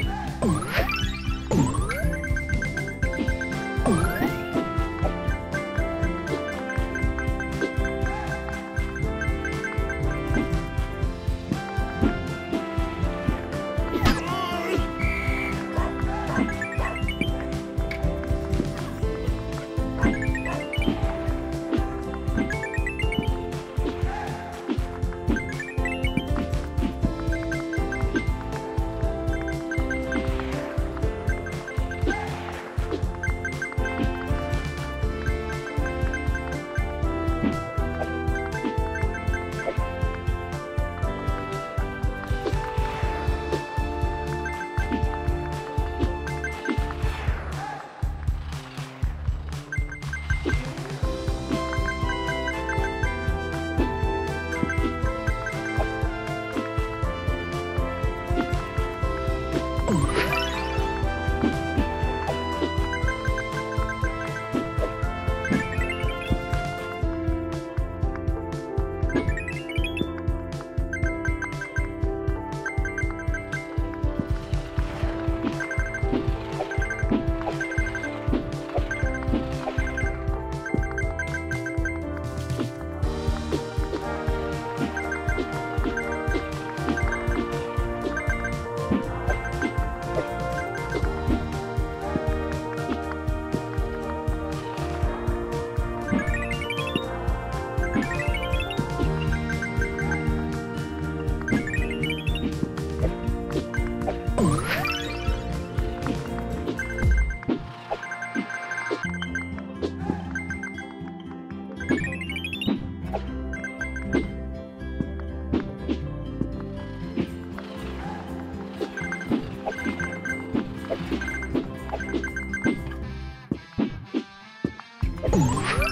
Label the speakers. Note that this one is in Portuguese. Speaker 1: Yeah.
Speaker 2: Música hum.